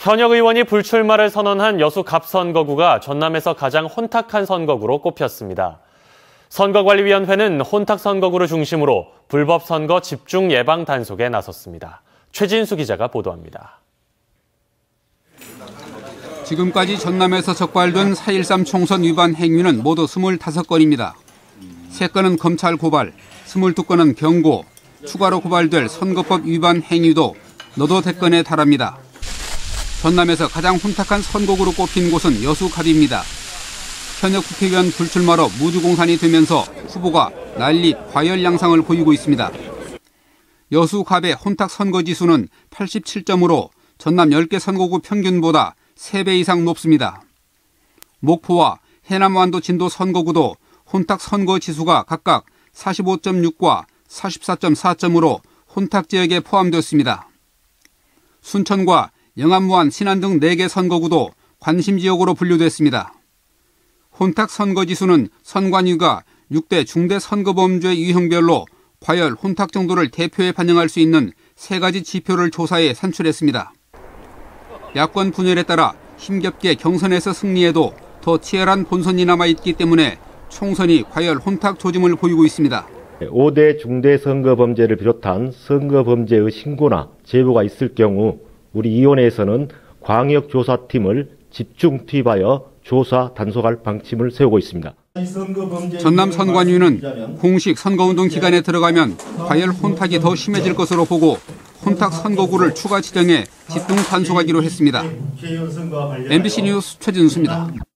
현역 의원이 불출마를 선언한 여수 갑선거구가 전남에서 가장 혼탁한 선거구로 꼽혔습니다. 선거관리위원회는 혼탁 선거구를 중심으로 불법 선거 집중 예방 단속에 나섰습니다. 최진수 기자가 보도합니다. 지금까지 전남에서 적발된 4.13 총선 위반 행위는 모두 25건입니다. 3건은 검찰 고발, 22건은 경고, 추가로 고발될 선거법 위반 행위도 너도 대건에 달합니다. 전남에서 가장 혼탁한 선거구로 꼽힌 곳은 여수갑입니다. 현역 국회의원 불출마로 무주공산이 되면서 후보가 난립, 과열 양상을 보이고 있습니다. 여수갑의 혼탁 선거 지수는 87점으로 전남 10개 선거구 평균보다 3배 이상 높습니다. 목포와 해남완도 진도 선거구도 혼탁 선거 지수가 각각 45.6과 44.4점으로 혼탁 지역에 포함되었습니다. 순천과 영암무안, 신안 등 4개 선거구도 관심 지역으로 분류됐습니다. 혼탁 선거 지수는 선관위가 6대 중대 선거범죄 유형별로 과열 혼탁 정도를 대표에 반영할 수 있는 세 가지 지표를 조사해 산출했습니다. 야권 분열에 따라 힘겹게 경선에서 승리해도 더 치열한 본선이 남아있기 때문에 총선이 과열 혼탁 조짐을 보이고 있습니다. 5대 중대 선거범죄를 비롯한 선거범죄의 신고나 제보가 있을 경우 우리 위원회에서는 광역조사팀을 집중 투입하여 조사 단속할 방침을 세우고 있습니다. 전남 선관위는 공식 선거운동 기간에 들어가면 과열 혼탁이 더 심해질 것으로 보고 혼탁 선거구를 추가 지정해 집중 단속하기로 했습니다. MBC 뉴스 최진수입니다.